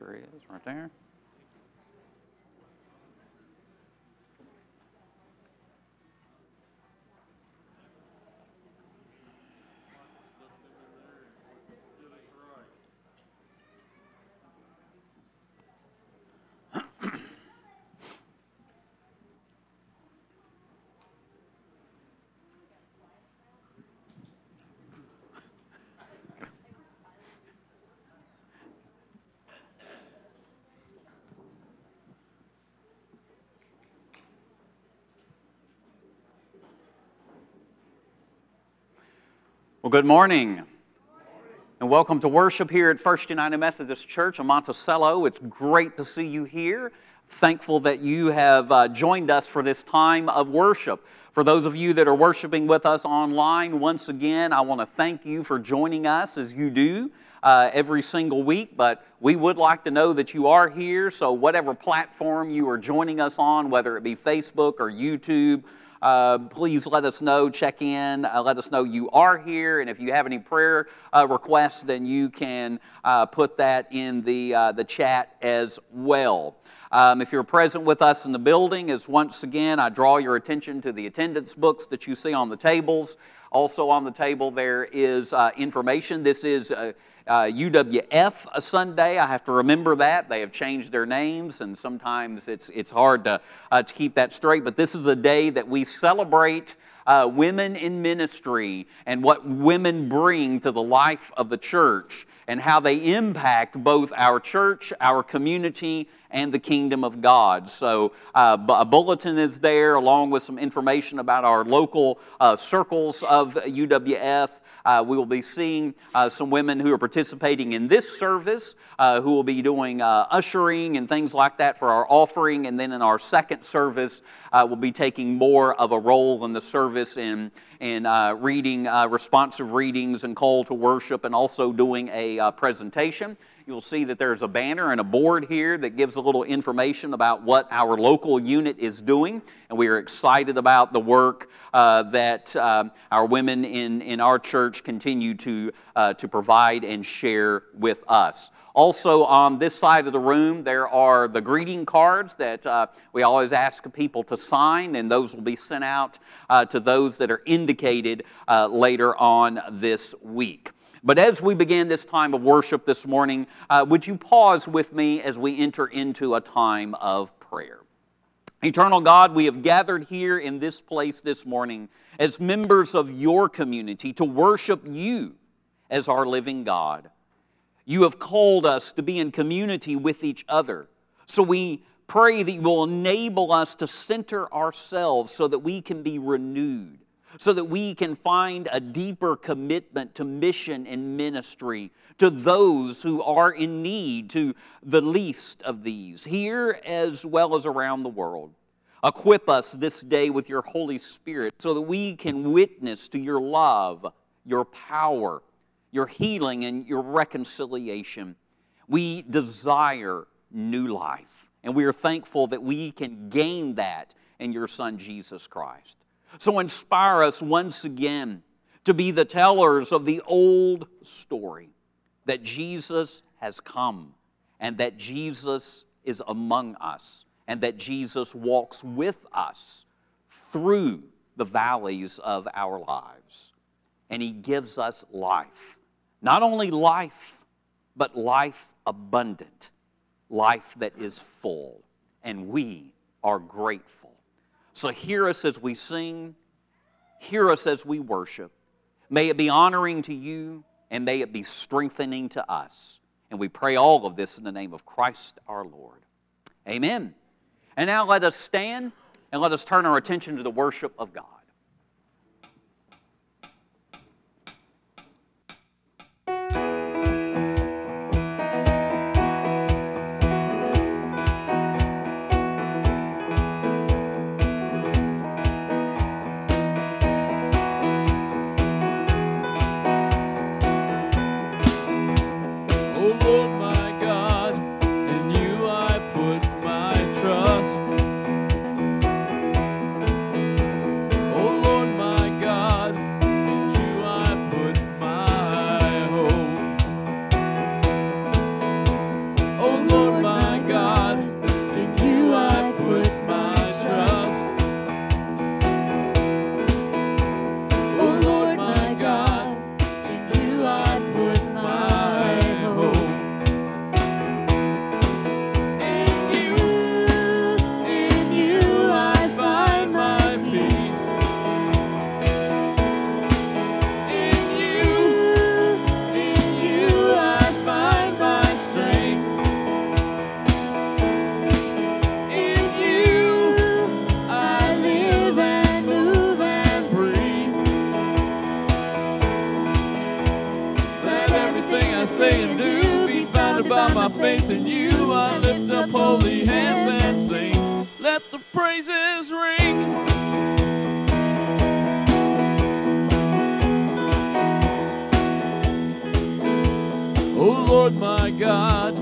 Sure is, right there. Well, good morning. And welcome to worship here at First United Methodist Church in Monticello. It's great to see you here. Thankful that you have uh, joined us for this time of worship. For those of you that are worshiping with us online, once again, I want to thank you for joining us as you do uh, every single week. But we would like to know that you are here. So, whatever platform you are joining us on, whether it be Facebook or YouTube, uh, please let us know, check in, uh, let us know you are here. And if you have any prayer uh, requests, then you can uh, put that in the, the chat as well. Um, if you're present with us in the building, as once again, I draw your attention to the attendance books that you see on the tables. Also on the table, there is uh, information. This is uh, UWF a Sunday. I have to remember that. They have changed their names, and sometimes it's, it's hard to, uh, to keep that straight. But this is a day that we celebrate uh, women in ministry and what women bring to the life of the church and how they impact both our church, our community, and the kingdom of God. So, uh, a bulletin is there along with some information about our local uh, circles of UWF. Uh, we will be seeing uh, some women who are participating in this service, uh, who will be doing uh, ushering and things like that for our offering. And then in our second service, uh, we'll be taking more of a role in the service in, in uh, reading responsive readings and call to worship, and also doing a presentation. You'll see that there's a banner and a board here that gives a little information about what our local unit is doing. And we are excited about the work uh, that uh, our women in, in our church continue to, uh, to provide and share with us. Also, on this side of the room, there are the greeting cards that uh, we always ask people to sign, and those will be sent out uh, to those that are indicated uh, later on this week. But as we begin this time of worship this morning, uh, would you pause with me as we enter into a time of prayer? Eternal God, we have gathered here in this place this morning as members of your community to worship you as our living God. You have called us to be in community with each other. So we pray that you will enable us to center ourselves so that we can be renewed so that we can find a deeper commitment to mission and ministry to those who are in need, to the least of these, here as well as around the world. Equip us this day with your Holy Spirit so that we can witness to your love, your power, your healing, and your reconciliation. We desire new life, and we are thankful that we can gain that in your Son, Jesus Christ. So inspire us once again to be the tellers of the old story that Jesus has come and that Jesus is among us and that Jesus walks with us through the valleys of our lives. And He gives us life. Not only life, but life abundant, life that is full. And we are grateful so hear us as we sing, hear us as we worship. May it be honoring to you, and may it be strengthening to us. And we pray all of this in the name of Christ our Lord. Amen. And now let us stand and let us turn our attention to the worship of God. Praises ring. Oh Lord my God,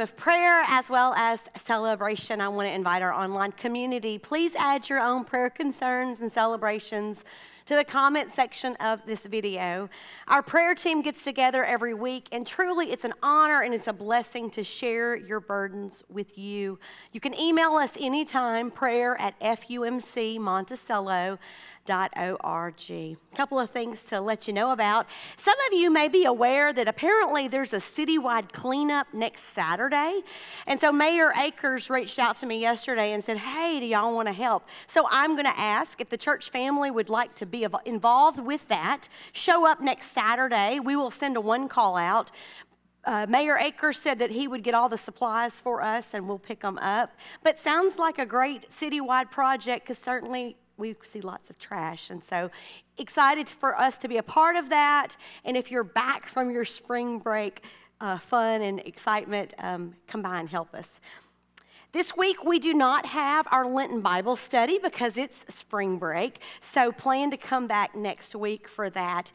time of prayer as well as celebration, I want to invite our online community. Please add your own prayer concerns and celebrations to the comment section of this video. Our prayer team gets together every week, and truly it's an honor and it's a blessing to share your burdens with you. You can email us anytime, prayer at fumcmonticello.org. A couple of things to let you know about. Some of you may be aware that apparently there's a citywide cleanup next Saturday. And so Mayor Akers reached out to me yesterday and said, Hey, do y'all want to help? So I'm going to ask if the church family would like to be involved with that. Show up next Saturday. We will send a one call out. Uh, Mayor Akers said that he would get all the supplies for us and we'll pick them up. But sounds like a great citywide project because certainly we see lots of trash. And so excited for us to be a part of that. And if you're back from your spring break uh, fun and excitement, um, come by and help us. This week, we do not have our Lenten Bible study because it's spring break. So plan to come back next week for that.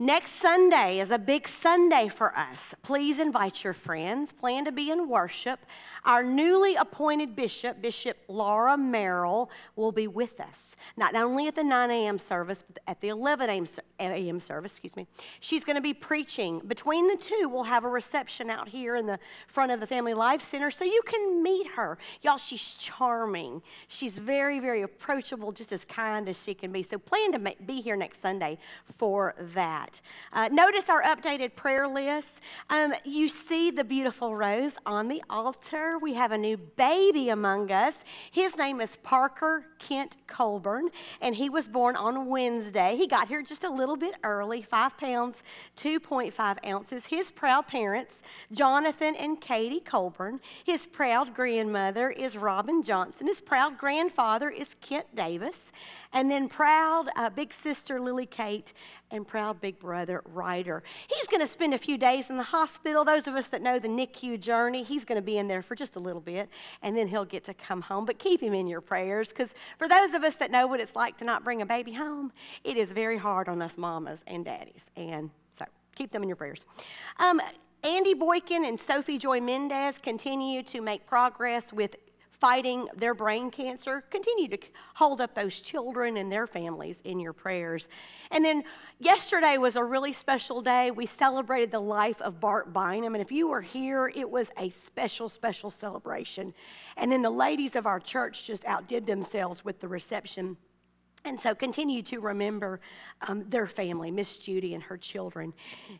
Next Sunday is a big Sunday for us. Please invite your friends. Plan to be in worship. Our newly appointed bishop, Bishop Laura Merrill, will be with us. Not only at the 9 a.m. service, but at the 11 a.m. service, excuse me. She's going to be preaching. Between the two, we'll have a reception out here in the front of the Family Life Center so you can meet her. Y'all, she's charming. She's very, very approachable, just as kind as she can be. So plan to be here next Sunday for that. Uh, notice our updated prayer list. Um, you see the beautiful rose on the altar. We have a new baby among us. His name is Parker Kent Colburn, and he was born on Wednesday. He got here just a little bit early, five pounds, 2.5 ounces. His proud parents, Jonathan and Katie Colburn. His proud grandmother is Robin Johnson. His proud grandfather is Kent Davis. And then proud uh, big sister Lily Kate and proud big brother Ryder. He's going to spend a few days in the hospital. Those of us that know the NICU journey, he's going to be in there for just a little bit, and then he'll get to come home. But keep him in your prayers, because for those of us that know what it's like to not bring a baby home, it is very hard on us mamas and daddies. And so keep them in your prayers. Um, Andy Boykin and Sophie Joy Mendez continue to make progress with fighting their brain cancer. Continue to hold up those children and their families in your prayers. And then yesterday was a really special day. We celebrated the life of Bart Bynum. And if you were here, it was a special, special celebration. And then the ladies of our church just outdid themselves with the reception. And so continue to remember um, their family, Miss Judy and her children.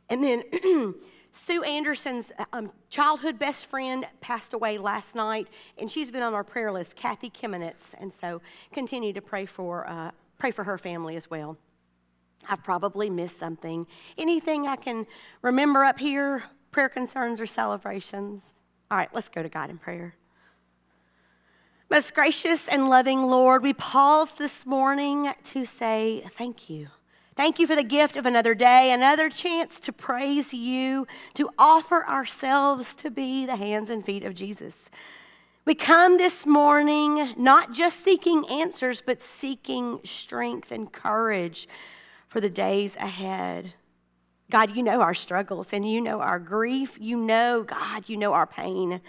And then Sue Anderson's um, childhood best friend passed away last night, and she's been on our prayer list, Kathy Kimenitz. And so continue to pray for, uh, pray for her family as well. I've probably missed something. Anything I can remember up here, prayer concerns or celebrations? All right, let's go to God in prayer. Most gracious and loving Lord, we pause this morning to say thank you. Thank you for the gift of another day, another chance to praise you, to offer ourselves to be the hands and feet of Jesus. We come this morning not just seeking answers, but seeking strength and courage for the days ahead. God, you know our struggles and you know our grief. You know, God, you know our pain.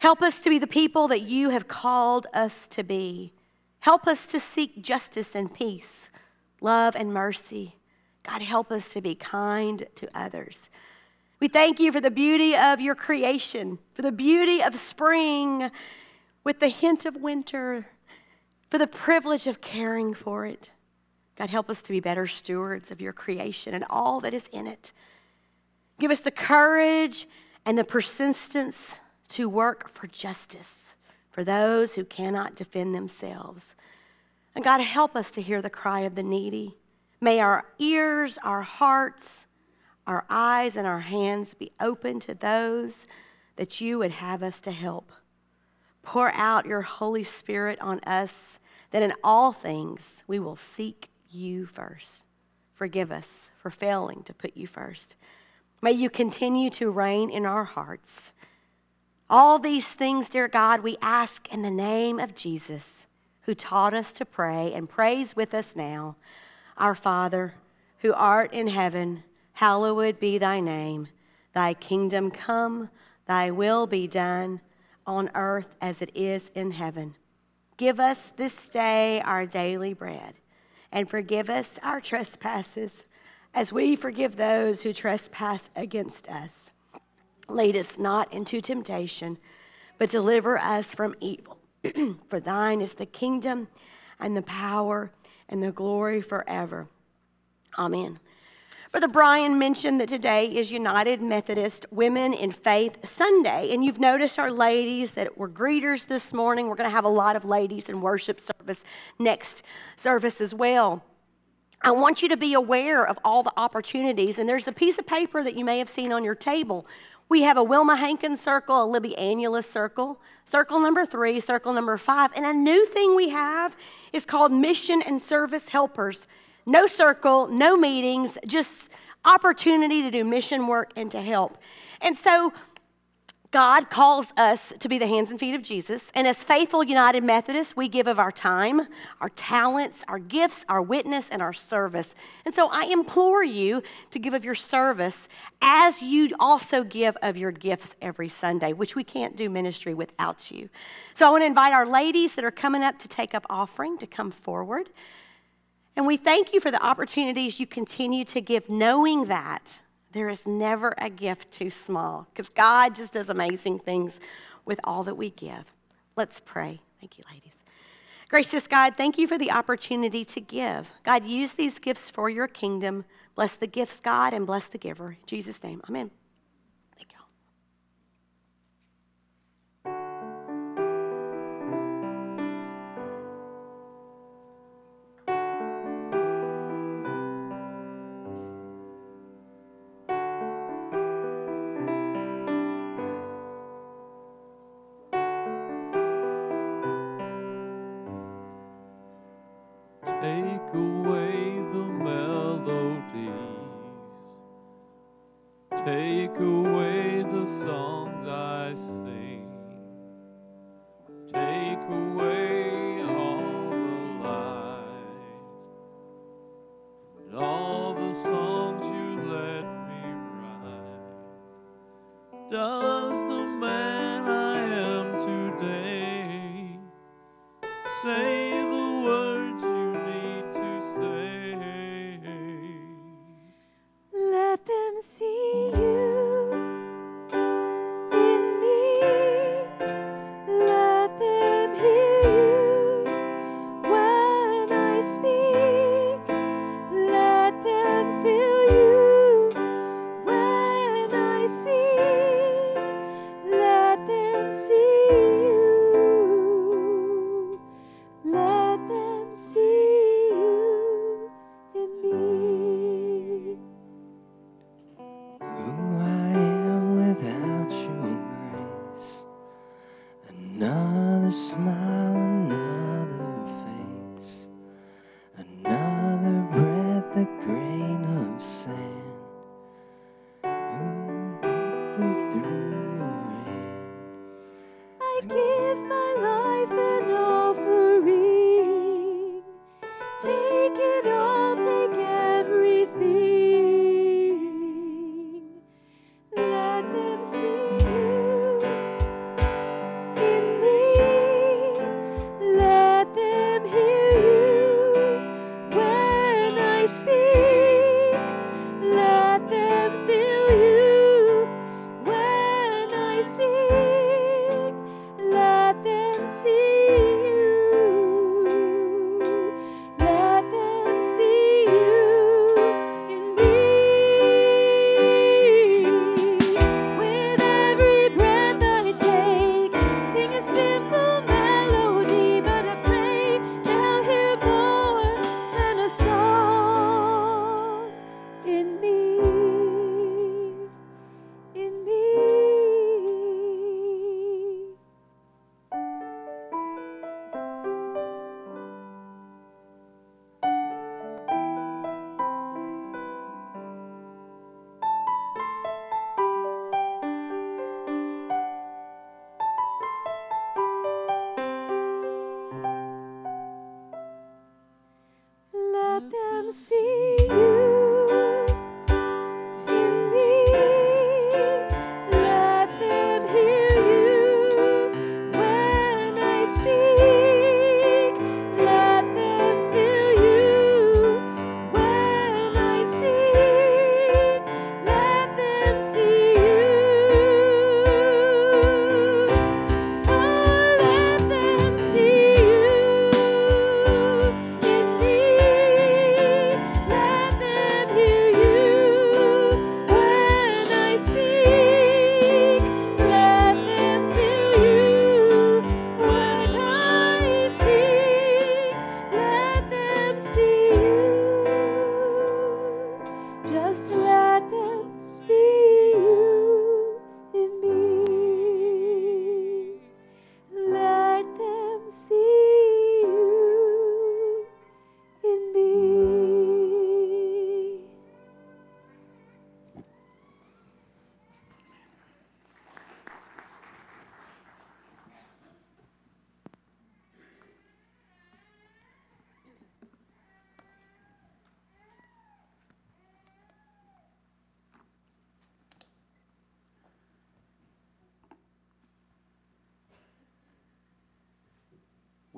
Help us to be the people that you have called us to be. Help us to seek justice and peace, love and mercy. God, help us to be kind to others. We thank you for the beauty of your creation, for the beauty of spring with the hint of winter, for the privilege of caring for it. God, help us to be better stewards of your creation and all that is in it. Give us the courage and the persistence to work for justice for those who cannot defend themselves. And God, help us to hear the cry of the needy. May our ears, our hearts, our eyes, and our hands be open to those that you would have us to help. Pour out your Holy Spirit on us, that in all things we will seek you first. Forgive us for failing to put you first. May you continue to reign in our hearts. All these things, dear God, we ask in the name of Jesus, who taught us to pray and prays with us now. Our Father, who art in heaven, hallowed be thy name. Thy kingdom come, thy will be done on earth as it is in heaven. Give us this day our daily bread, and forgive us our trespasses as we forgive those who trespass against us. Lead us not into temptation, but deliver us from evil. For thine is the kingdom and the power and the glory forever. Amen. Brother Brian mentioned that today is United Methodist Women in Faith Sunday, and you've noticed our ladies that were greeters this morning. We're going to have a lot of ladies in worship service next service as well. I want you to be aware of all the opportunities, and there's a piece of paper that you may have seen on your table. We have a Wilma Hankins circle, a Libby Annulus circle, circle number three, circle number five, and a new thing we have is called Mission and Service Helpers. No circle, no meetings, just opportunity to do mission work and to help. And so God calls us to be the hands and feet of Jesus. And as faithful United Methodists, we give of our time, our talents, our gifts, our witness, and our service. And so I implore you to give of your service as you also give of your gifts every Sunday, which we can't do ministry without you. So I want to invite our ladies that are coming up to take up offering to come forward. And we thank you for the opportunities you continue to give, knowing that there is never a gift too small because God just does amazing things with all that we give. Let's pray. Thank you, ladies. Gracious God, thank you for the opportunity to give. God, use these gifts for your kingdom. Bless the gifts, God, and bless the giver. In Jesus' name, amen.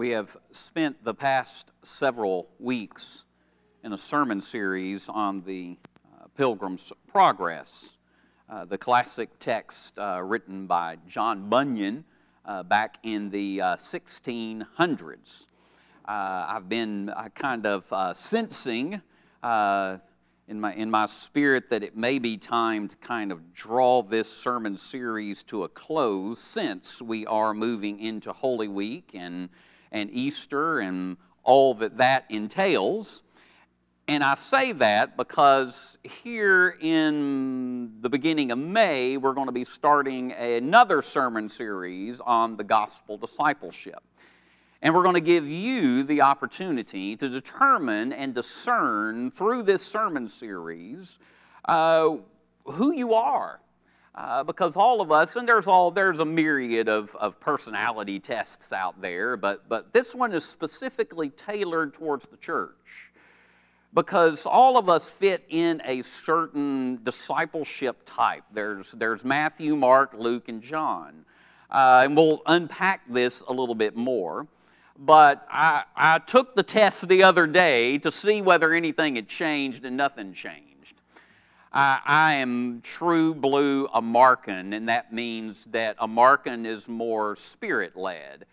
We have spent the past several weeks in a sermon series on the uh, Pilgrim's Progress, uh, the classic text uh, written by John Bunyan uh, back in the uh, 1600s. Uh, I've been uh, kind of uh, sensing uh, in, my, in my spirit that it may be time to kind of draw this sermon series to a close since we are moving into Holy Week and, and Easter and all that that entails. And I say that because here in the beginning of May, we're going to be starting another sermon series on the gospel discipleship. And we're going to give you the opportunity to determine and discern through this sermon series uh, who you are. Uh, because all of us, and there's all there's a myriad of, of personality tests out there, but but this one is specifically tailored towards the church because all of us fit in a certain discipleship type. There's, there's Matthew, Mark, Luke, and John. Uh, and we'll unpack this a little bit more. But I, I took the test the other day to see whether anything had changed, and nothing changed. I, I am true blue a Markan, and that means that a Markan is more spirit led.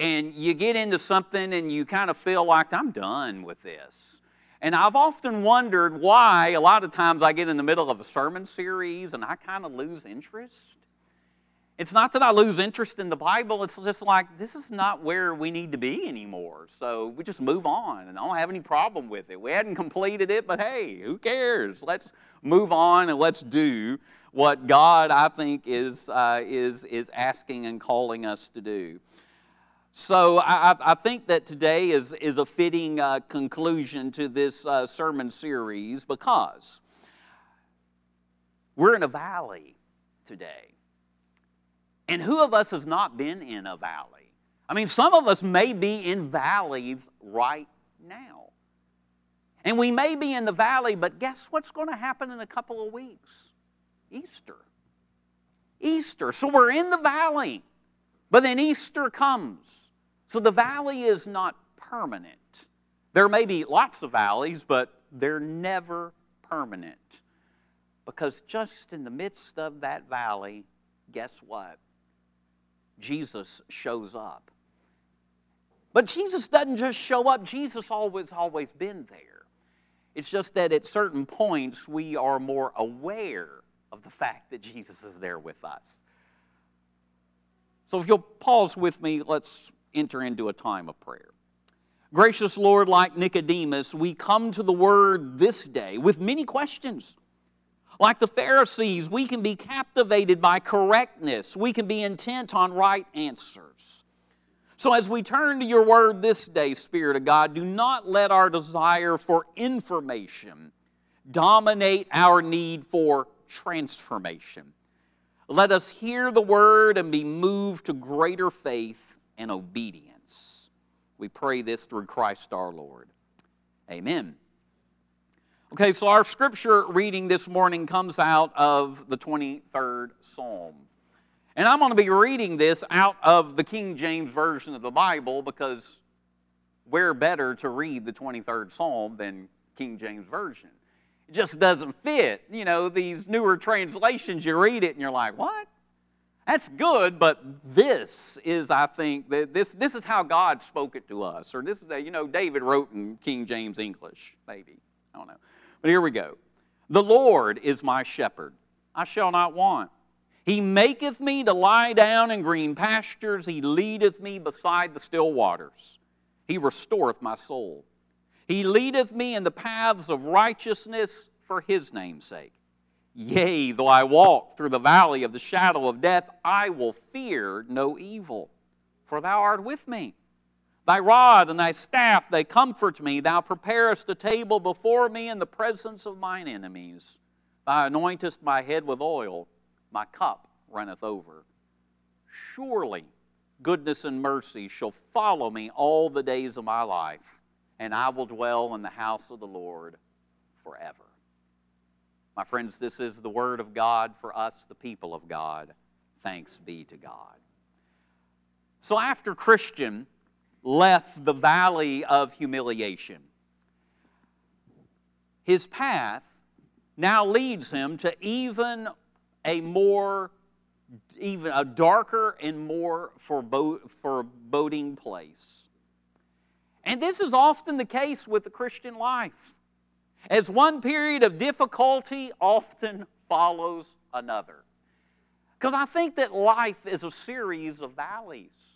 And you get into something and you kind of feel like, I'm done with this. And I've often wondered why a lot of times I get in the middle of a sermon series and I kind of lose interest. It's not that I lose interest in the Bible, it's just like this is not where we need to be anymore. So we just move on and I don't have any problem with it. We hadn't completed it, but hey, who cares? Let's move on and let's do what God, I think, is, uh, is, is asking and calling us to do. So I, I, think that today is, is a fitting uh, conclusion to this uh, sermon series because we're in a valley today. And who of us has not been in a valley? I mean, some of us may be in valleys right now. And we may be in the valley, but guess what's going to happen in a couple of weeks? Easter. Easter. So we're in the valley. But then Easter comes. So the valley is not permanent. There may be lots of valleys, but they're never permanent. Because just in the midst of that valley, guess what? Jesus shows up. But Jesus doesn't just show up, Jesus always always been there. It's just that at certain points we are more aware of the fact that Jesus is there with us. So if you'll pause with me, let's enter into a time of prayer. Gracious Lord, like Nicodemus, we come to the Word this day with many questions. Like the Pharisees, we can be captivated by correctness, we can be intent on right answers. So, as we turn to your Word this day, Spirit of God, do not let our desire for information dominate our need for transformation. Let us hear the Word and be moved to greater faith and obedience. We pray this through Christ our Lord. Amen. Okay, so our scripture reading this morning comes out of the 23rd Psalm. And I'm going to be reading this out of the King James Version of the Bible because where better to read the 23rd Psalm than King James Version? It just doesn't fit. You know, these newer translations, you read it and you're like, what? That's good, but this is, I think, this, this is how God spoke it to us. Or this is, a, you know, David wrote in King James English, maybe. I don't know. But here we go. The Lord is my shepherd. I shall not want. He maketh me to lie down in green pastures. He leadeth me beside the still waters. He restoreth my soul. He leadeth me in the paths of righteousness for his name's sake. Yea, though I walk through the valley of the shadow of death, I will fear no evil, for thou art with me. Thy rod and thy staff, they comfort me. Thou preparest a table before me in the presence of mine enemies. Thou anointest my head with oil, my cup runneth over. Surely goodness and mercy shall follow me all the days of my life, and I will dwell in the house of the Lord forever. My friends, this is the word of God for us, the people of God. Thanks be to God. So, after Christian, left the valley of humiliation. His path now leads him to even a more even a darker and more foreboding place. And this is often the case with the Christian life. As one period of difficulty often follows another. Because I think that life is a series of valleys.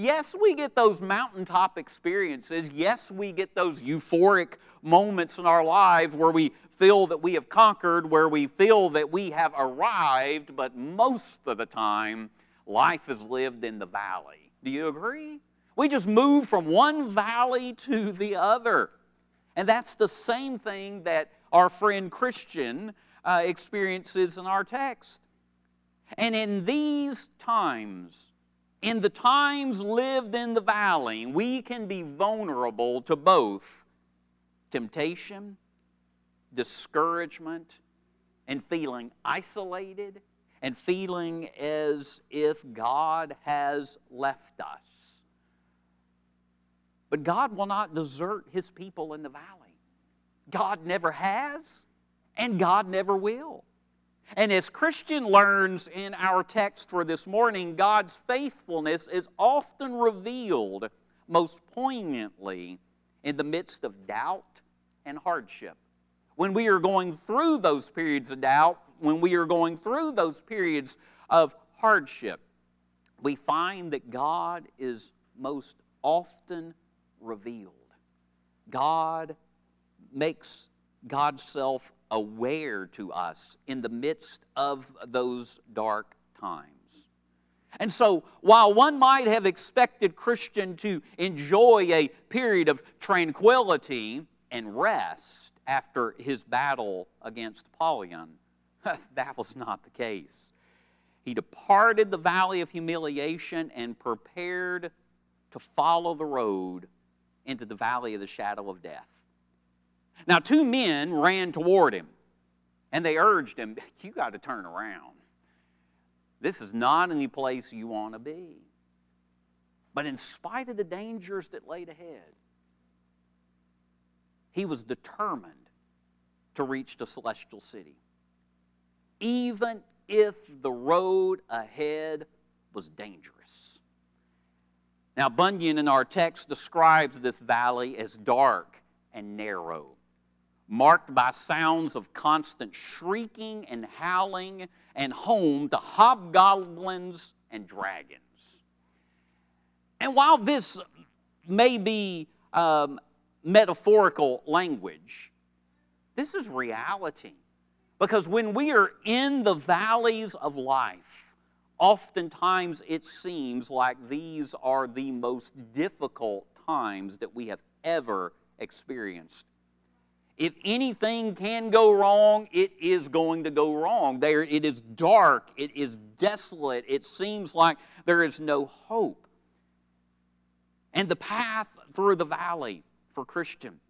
Yes, we get those mountaintop experiences. Yes, we get those euphoric moments in our lives where we feel that we have conquered, where we feel that we have arrived, but most of the time, life is lived in the valley. Do you agree? We just move from one valley to the other. And that's the same thing that our friend Christian uh, experiences in our text. And in these times, in the times lived in the valley, we can be vulnerable to both temptation, discouragement, and feeling isolated and feeling as if God has left us. But God will not desert his people in the valley. God never has, and God never will. And as Christian learns in our text for this morning, God's faithfulness is often revealed most poignantly in the midst of doubt and hardship. When we are going through those periods of doubt, when we are going through those periods of hardship, we find that God is most often revealed. God makes God's self aware to us in the midst of those dark times. And so, while one might have expected Christian to enjoy a period of tranquility and rest after his battle against Apollyon, that was not the case. He departed the valley of humiliation and prepared to follow the road into the valley of the shadow of death. Now, two men ran toward him, and they urged him, You got to turn around. This is not any place you want to be. But in spite of the dangers that laid ahead, he was determined to reach the celestial city. Even if the road ahead was dangerous. Now, Bunyan in our text describes this valley as dark and narrow marked by sounds of constant shrieking and howling, and home to hobgoblins and dragons. And while this may be um, metaphorical language, this is reality. Because when we are in the valleys of life, oftentimes it seems like these are the most difficult times that we have ever experienced if anything can go wrong, it is going to go wrong. There, it is dark, it is desolate, it seems like there is no hope. And the path through the valley for Christian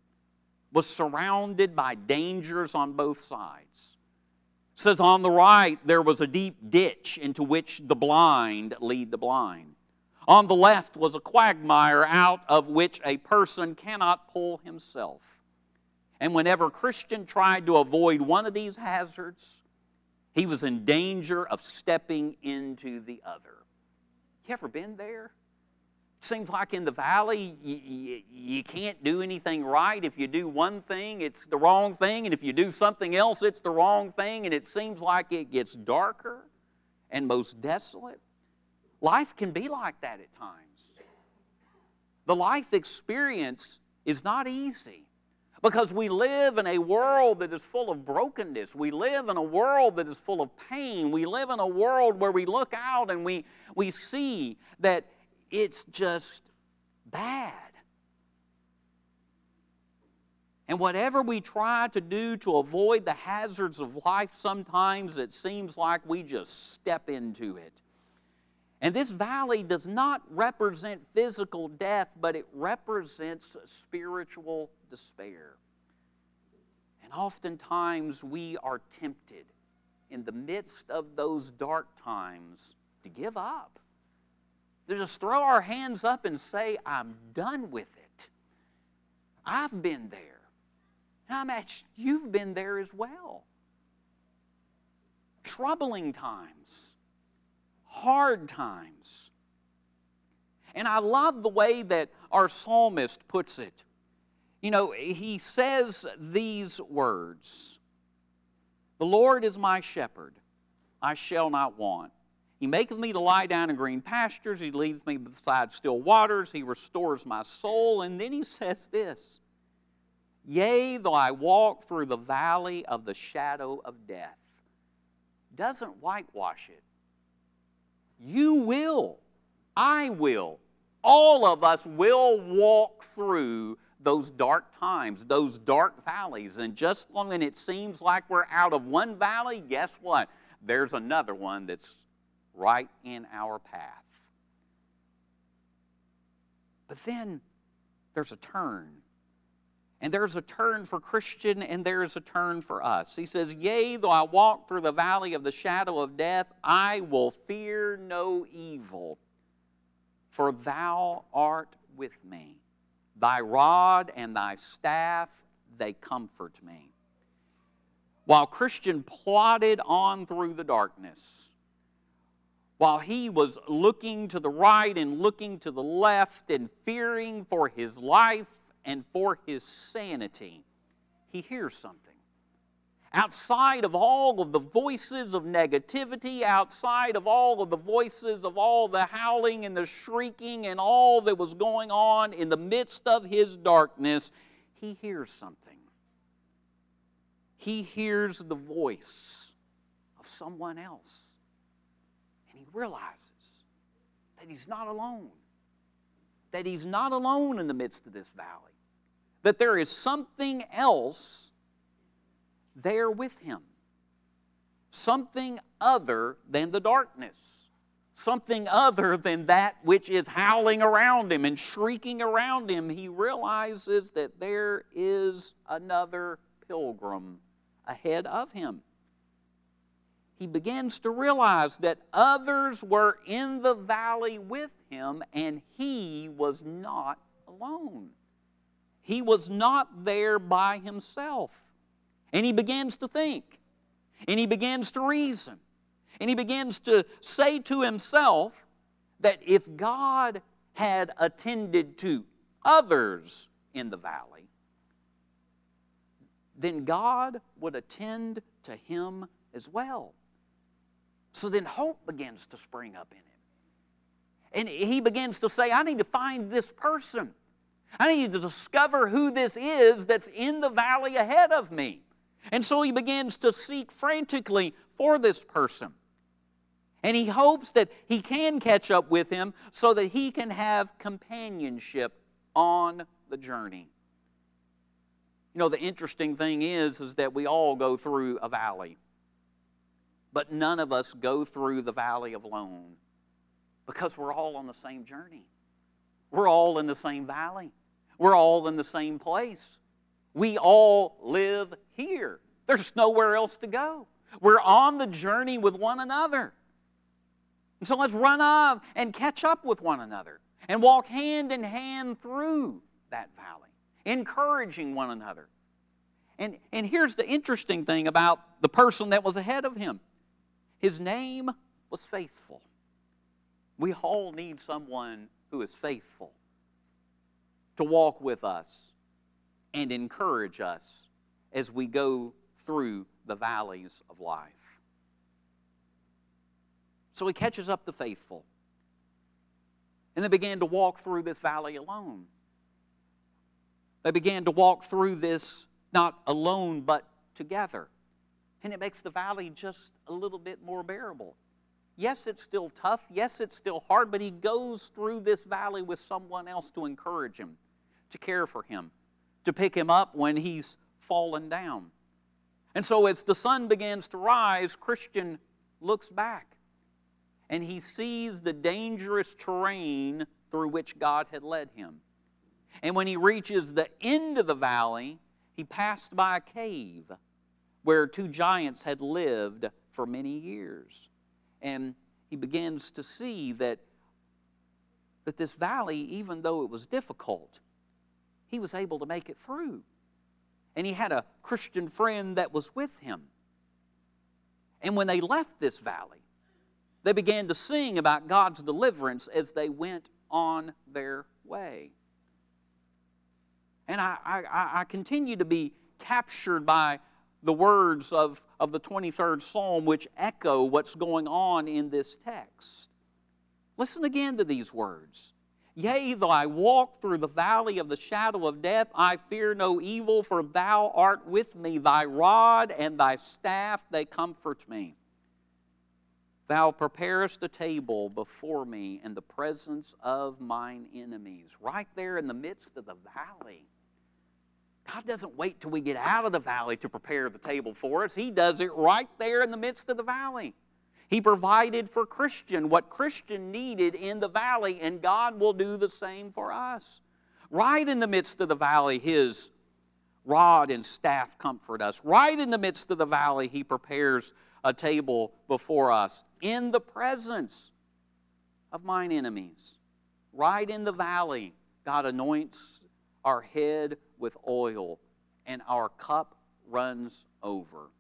was surrounded by dangers on both sides. It says on the right there was a deep ditch into which the blind lead the blind. On the left was a quagmire out of which a person cannot pull himself. And whenever Christian tried to avoid one of these hazards, he was in danger of stepping into the other. You ever been there? Seems like in the valley, you, you, you, can't do anything right. If you do one thing, it's the wrong thing. And if you do something else, it's the wrong thing. And it seems like it gets darker and most desolate. Life can be like that at times. The life experience is not easy. Because we live in a world that is full of brokenness. We live in a world that is full of pain. We live in a world where we look out and we, we see that it's just bad. And whatever we try to do to avoid the hazards of life, sometimes it seems like we just step into it. And this valley does not represent physical death, but it represents spiritual despair. And oftentimes we are tempted in the midst of those dark times to give up, to just throw our hands up and say, I'm done with it. I've been there. And I imagine you've been there as well. Troubling times, hard times. And I love the way that our psalmist puts it. You know, he says these words The Lord is my shepherd, I shall not want. He maketh me to lie down in green pastures. He leads me beside still waters. He restores my soul. And then he says this Yea, though I walk through the valley of the shadow of death, doesn't whitewash it. You will. I will. All of us will walk through those dark times, those dark valleys. And just when it seems like we're out of one valley, guess what? There's another one that's right in our path. But then there's a turn. And there's a turn for Christian, and there's a turn for us. He says, Yea, though I walk through the valley of the shadow of death, I will fear no evil, for thou art with me. Thy rod and thy staff, they comfort me. While Christian plodded on through the darkness, while he was looking to the right and looking to the left and fearing for his life and for his sanity, he hears something. Outside of all of the voices of negativity, outside of all of the voices of all the howling and the shrieking and all that was going on in the midst of his darkness, he hears something. He hears the voice of someone else. And he realizes that he's not alone. That he's not alone in the midst of this valley. That there is something else there with him. Something other than the darkness. Something other than that which is howling around him and shrieking around him. He realizes that there is another pilgrim ahead of him. He begins to realize that others were in the valley with him and he was not alone. He was not there by himself. And he begins to think, and he begins to reason, and he begins to say to himself that if God had attended to others in the valley, then God would attend to him as well. So then hope begins to spring up in him. And he begins to say, I need to find this person. I need to discover who this is that's in the valley ahead of me. And so he begins to seek frantically for this person. And he hopes that he can catch up with him so that he can have companionship on the journey. You know, the interesting thing is, is that we all go through a valley. But none of us go through the valley of alone because we're all on the same journey. We're all in the same valley. We're all in the same place. We all live here. There's nowhere else to go. We're on the journey with one another. And so let's run up and catch up with one another and walk hand in hand through that valley, encouraging one another. And, and here's the interesting thing about the person that was ahead of him his name was faithful. We all need someone who is faithful to walk with us and encourage us as we go through the valleys of life. So he catches up the faithful. And they began to walk through this valley alone. They began to walk through this not alone, but together. And it makes the valley just a little bit more bearable. Yes, it's still tough. Yes, it's still hard, but he goes through this valley with someone else to encourage him, to care for him, to pick him up when he's fallen down. And so, as the sun begins to rise, Christian looks back and he sees the dangerous terrain through which God had led him. And when he reaches the end of the valley, he passed by a cave where two giants had lived for many years. And he begins to see that that this valley, even though it was difficult, he was able to make it through. And he had a Christian friend that was with him. And when they left this valley, they began to sing about God's deliverance as they went on their way. And I, I, I continue to be captured by the words of, of the 23rd Psalm, which echo what's going on in this text. Listen again to these words. Yea, though I walk through the valley of the shadow of death, I fear no evil, for thou art with me. Thy rod and thy staff, they comfort me. Thou preparest a table before me in the presence of mine enemies. Right there in the midst of the valley. God doesn't wait till we get out of the valley to prepare the table for us. He does it right there in the midst of the valley. He provided for Christian what Christian needed in the valley, and God will do the same for us. Right in the midst of the valley, His rod and staff comfort us. Right in the midst of the valley, He prepares a table before us in the presence of mine enemies. Right in the valley, God anoints our head with oil, and our cup runs over.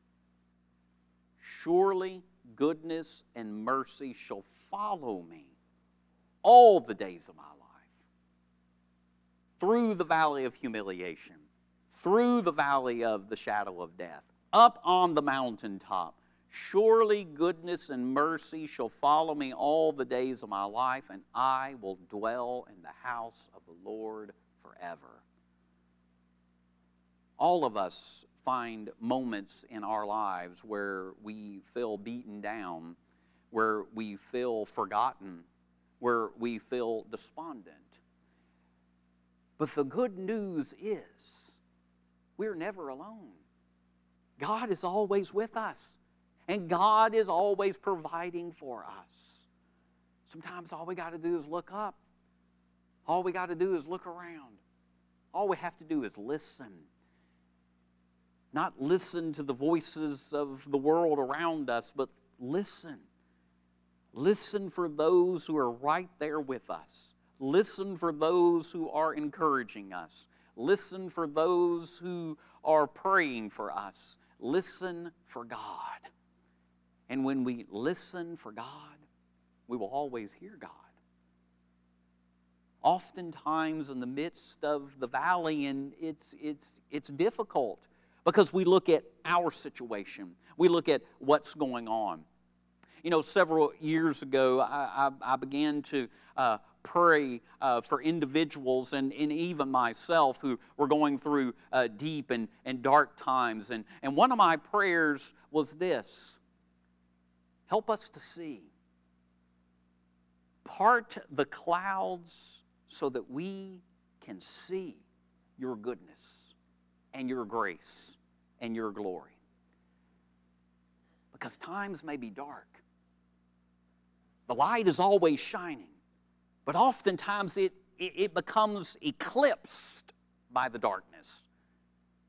Surely goodness and mercy shall follow me all the days of my life. Through the valley of humiliation, through the valley of the shadow of death, up on the mountaintop. Surely goodness and mercy shall follow me all the days of my life, and I will dwell in the house of the Lord forever. All of us find moments in our lives where we feel beaten down, where we feel forgotten, where we feel despondent. But the good news is we're never alone. God is always with us, and God is always providing for us. Sometimes all we got to do is look up, all we got to do is look around, all we have to do is listen not listen to the voices of the world around us, but listen. Listen for those who are right there with us. Listen for those who are encouraging us. Listen for those who are praying for us. Listen for God. And when we listen for God, we will always hear God. Oftentimes, in the midst of the valley, and it's, it's, it's difficult because we look at our situation, we look at what's going on. You know, several years ago, I, I, I began to uh, pray uh, for individuals and, and even myself who were going through uh, deep and, and dark times. And, and one of my prayers was this help us to see. Part the clouds so that we can see your goodness and your grace and your glory. Because times may be dark. The light is always shining, but oftentimes it, it, it becomes eclipsed by the darkness.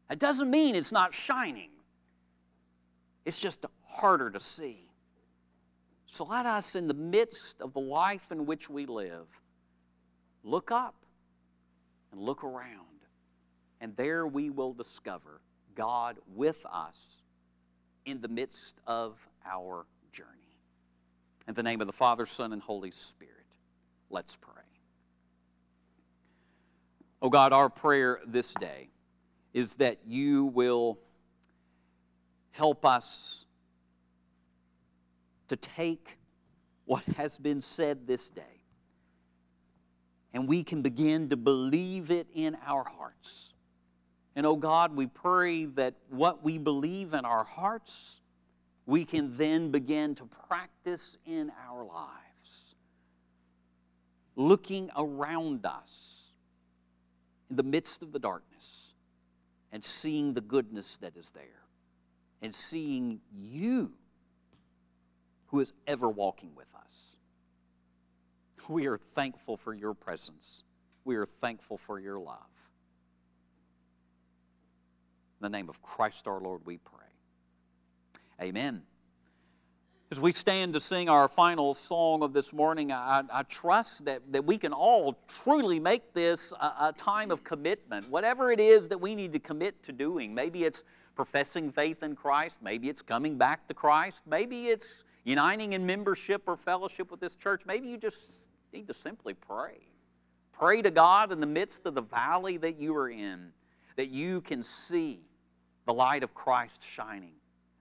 That doesn't mean it's not shining, it's just harder to see. So let us, in the midst of the life in which we live, look up and look around. And there we will discover God with us in the midst of our journey. In the name of the Father, Son, and Holy Spirit, let's pray. Oh God, our prayer this day is that you will help us to take what has been said this day and we can begin to believe it in our hearts. And oh God, we pray that what we believe in our hearts, we can then begin to practice in our lives. Looking around us in the midst of the darkness and seeing the goodness that is there and seeing you who is ever walking with us. We are thankful for your presence. We are thankful for your love. In the name of Christ our Lord, we pray. Amen As we stand to sing our final song of this morning, I, I trust that, that we can all truly make this a, a time of commitment. Whatever it is that we need to commit to doing, maybe it's professing faith in Christ, maybe it's coming back to Christ, maybe it's uniting in membership or fellowship with this church, maybe you just need to simply pray. Pray to God in the midst of the valley that you are in, that you can see the light of Christ shining,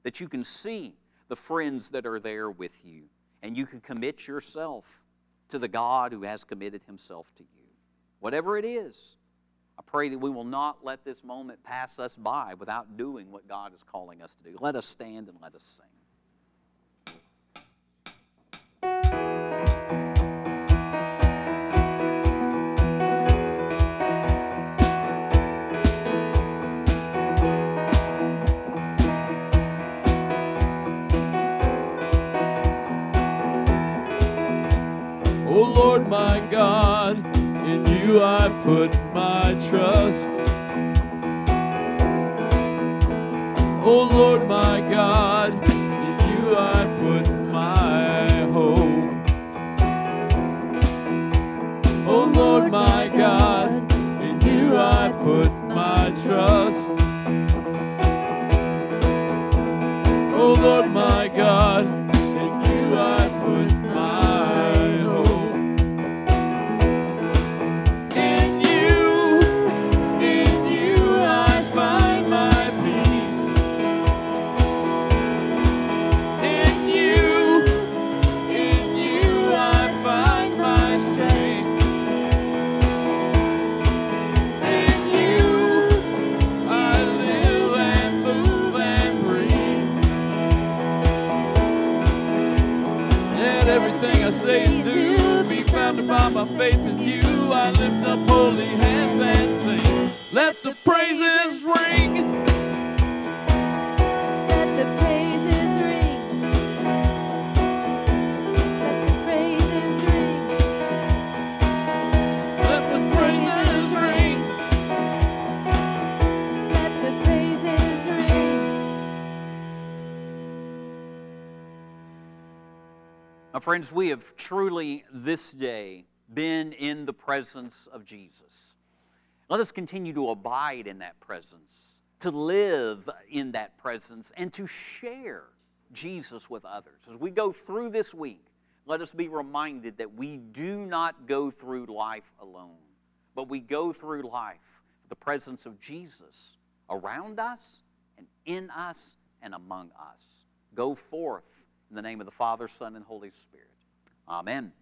that you can see the friends that are there with you, and you can commit yourself to the God who has committed himself to you. Whatever it is, I pray that we will not let this moment pass us by without doing what God is calling us to do. Let us stand and let us sing. Lord my God, in you I put my trust. Oh Lord my God, friends, we have truly this day been in the presence of Jesus. Let us continue to abide in that presence, to live in that presence, and to share Jesus with others. As we go through this week, let us be reminded that we do not go through life alone, but we go through life the presence of Jesus around us and in us and among us. Go forth in the name of the Father, Son, and Holy Spirit. Amen.